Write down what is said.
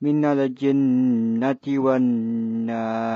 من الجنة والناس.